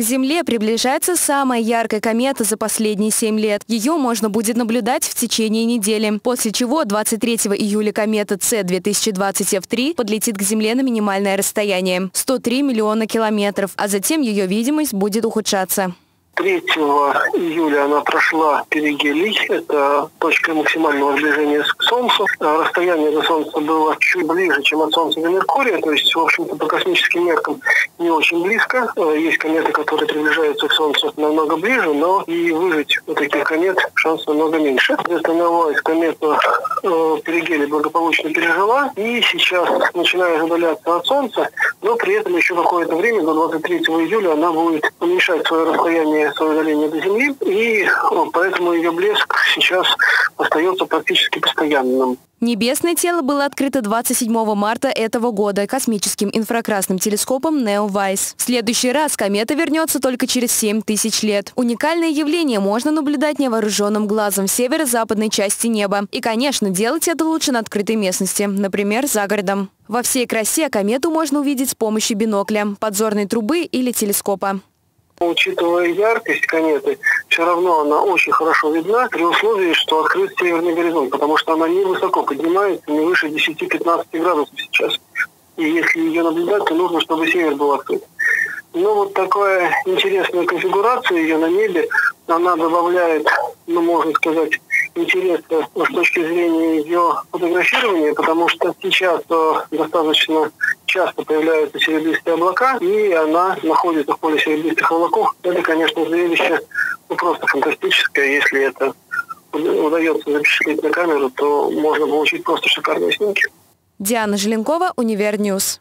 К Земле приближается самая яркая комета за последние 7 лет. Ее можно будет наблюдать в течение недели. После чего 23 июля комета С-2020F3 подлетит к Земле на минимальное расстояние – 103 миллиона километров, а затем ее видимость будет ухудшаться. 3 июля она прошла перигелий, это точка максимального сближения к Солнцу. А расстояние до Солнца было чуть ближе, чем от Солнца до Меркурия, то есть, в общем-то, по космическим меркам не очень близко. Э, есть кометы, которые приближаются к Солнцу намного ближе, но и выжить у таких комет шанс намного меньше. Соответственно, комета э, перигелий благополучно пережила, и сейчас, начиная удаляться от Солнца, но при этом еще какое-то время, до 23 июля, она будет уменьшать свое расстояние свое удаление до Земли, и поэтому ее блеск сейчас остается практически постоянным. Небесное тело было открыто 27 марта этого года космическим инфракрасным телескопом NEO-WISE. В следующий раз комета вернется только через 7 тысяч лет. Уникальное явление можно наблюдать невооруженным глазом в северо-западной части неба. И, конечно, делать это лучше на открытой местности, например, за городом. Во всей красе комету можно увидеть с помощью бинокля, подзорной трубы или телескопа. Учитывая яркость кометы, все равно она очень хорошо видна при условии, что открыт северный горизонт, потому что она не высоко поднимается, не выше 10-15 градусов сейчас. И если ее наблюдать, то нужно, чтобы север был открыт. Ну, вот такая интересная конфигурация ее на небе, она добавляет, ну, можно сказать, интереса с точки зрения ее фотографирования, потому что сейчас э, достаточно часто появляются серебристые облака, и она находится в поле серебристых облаков. Это, конечно, зрелище ну, просто фантастическое. Если это удается запечатлеть на камеру, то можно получить просто шикарные снимки. Диана Желенкова, Univer News.